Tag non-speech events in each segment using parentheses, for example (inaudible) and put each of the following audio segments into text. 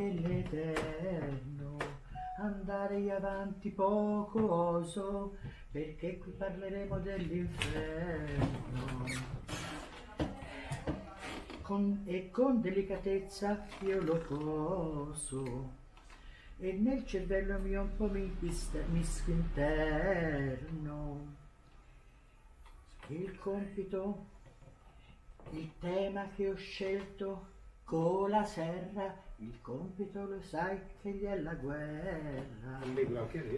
argomento che è l'eterno, andare avanti poco oso, perché qui parleremo dell'inferno. Con, e con delicatezza io lo poso, e nel cervello mio un po' mi, mi squinterno. Il compito, il tema che ho scelto con la serra, il compito lo sai che gli è la guerra.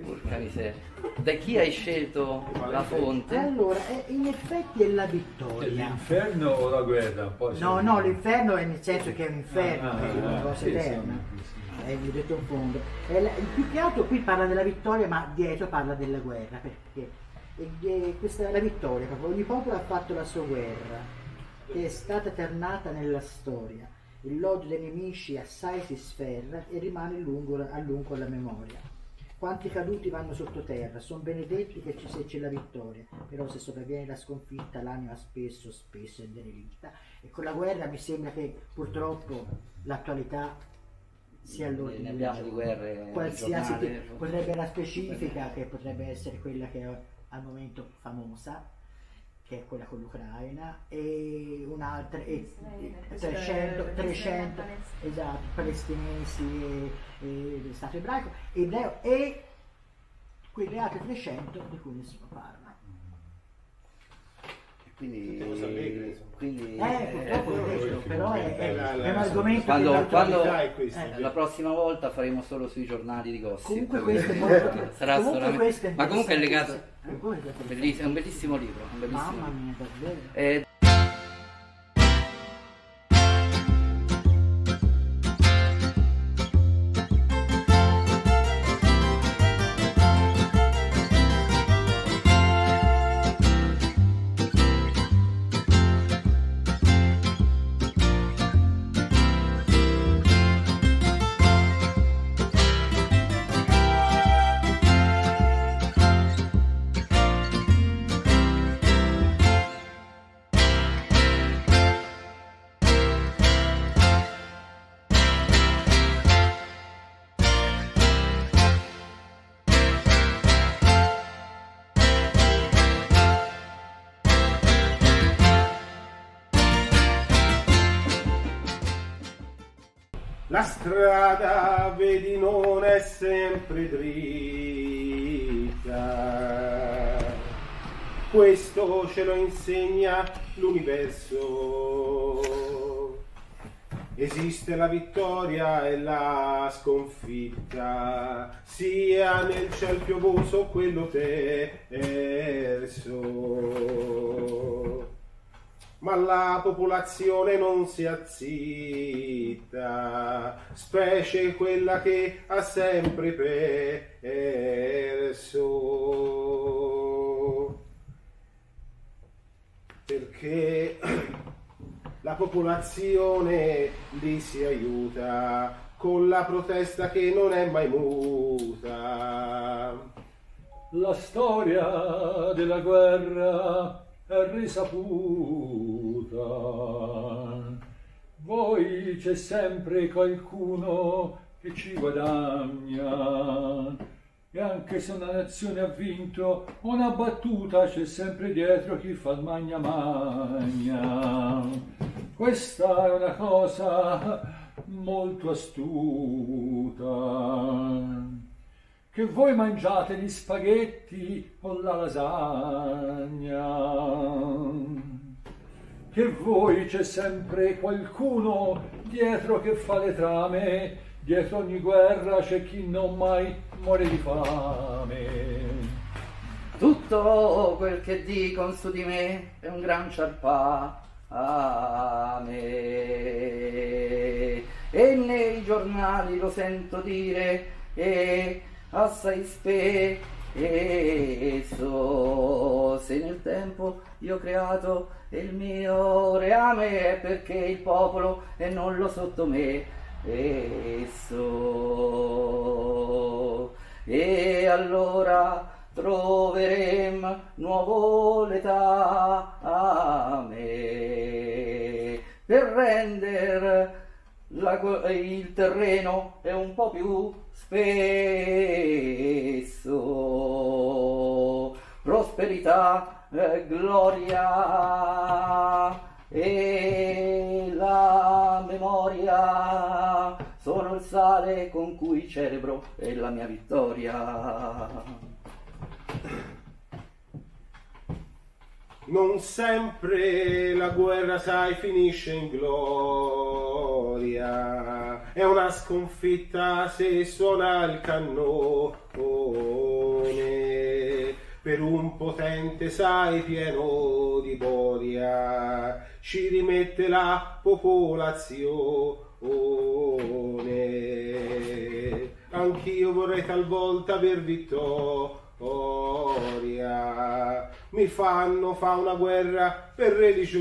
Porca miseria. Da chi hai scelto la fonte? Allora, eh, in effetti è la vittoria. L'inferno o la guerra? Poi No, no, l'inferno è nel senso che è un inferno, Ah, che è una ah, cosa sì, sì, eterna. Eh, vi ho detto un fondo. La- il più che altro qui parla della vittoria, ma dietro parla della guerra, perché e- e questa è la vittoria, proprio ogni popolo ha fatto la sua guerra, che è stata eternata nella storia. Il lodo dei nemici assai si sferra e rimane lungo, a lungo alla memoria. Quanti caduti vanno sottoterra, sono benedetti che ci se c'è la vittoria, però se sopravviene la sconfitta l'anima spesso, spesso è derelitta. E con la guerra mi sembra che purtroppo l'attualità sia all'ordine Ne abbiamo di guerre Qualsiasi giornali. tipo- potrebbe la specifica che potrebbe essere quella che è al momento famosa, che è quella con l'Ucraina, e un'altra, e, e 300, 300 esatto, palestinesi e, e Stato ebraico, ebreo e quelle altre 300 di cui nessuno parla. Quindi, quindi Eh, purtroppo però è, è- la- la- è un argomento quando, che quando- questa. eh, la prossima volta faremo solo sui giornali di gossip. Comunque questo è molto (laughs) Sarà comunque solamente- questo è ma comunque è legato è un bellissimo libro, un bellissimo Mamma libro. mia, davvero. Eh, La strada, vedi, non è sempre dritta. Questo ce lo insegna l'universo. Esiste la vittoria e la sconfitta, sia nel ciel piovoso quello terzo ma la popolazione non si azzitta, specie quella che ha sempre perso. Perché (clears throat) la popolazione lì si aiuta con la protesta che non è mai muta. La storia della guerra risaputa. Voi c'è sempre qualcuno che ci guadagna. E anche se una nazione ha vinto una battuta, c'è sempre dietro chi fa il magna magna. Questa è una cosa molto astuta che voi mangiate gli spaghetti o la lasagna, che voi c'è sempre qualcuno dietro che fa le trame, dietro ogni guerra c'è chi non mai muore di fame. tutto quel che dicono su di me è un gran ciarpame. E nei giornali lo sento dire e assai spesso se nel tempo io ho creato il mio reame è perché il popolo e non lo sotto me. Esso. E allora troveremo nuovo l'età a me rendere la il terreno è un po' più spesso. Prosperità, eh, gloria e la memoria sono il sale con cui celebro e la mia vittoria. Non sempre la guerra, sai, finisce in gloria. È una sconfitta se suona il cannone. Per un potente, sai, pieno di boria, ci rimette la popolazione. Anch'io vorrei talvolta aver vittoria. Mi fanno fa una guerra per religione.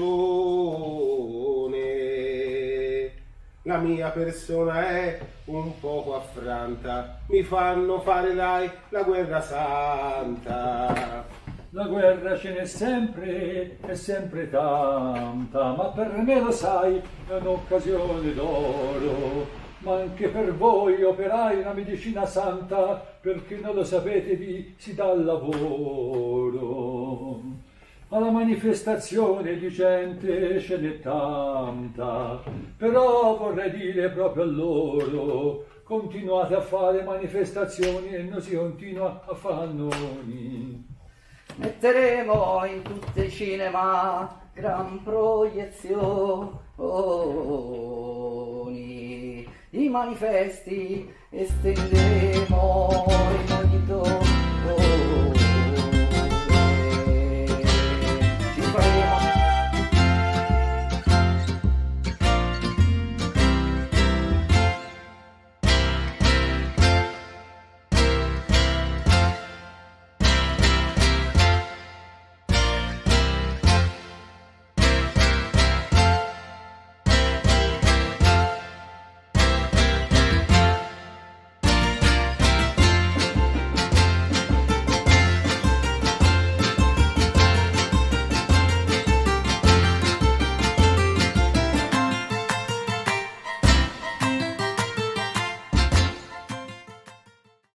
La mia persona è un poco affranta. Mi fanno fare dai la guerra santa. La guerra ce n'è sempre, è sempre tanta, ma per me lo sai, è un'occasione d'oro. Ma anche per voi, operai, una medicina santa, perché non lo sapete vi si dà lavoro. Alla manifestazione di gente ce n'è tanta, però vorrei dire proprio a loro, continuate a fare manifestazioni e non si continua a fare noi. Metteremo in tutti i cinema gran proiezioni, i manifesti estenderemo in ogni dove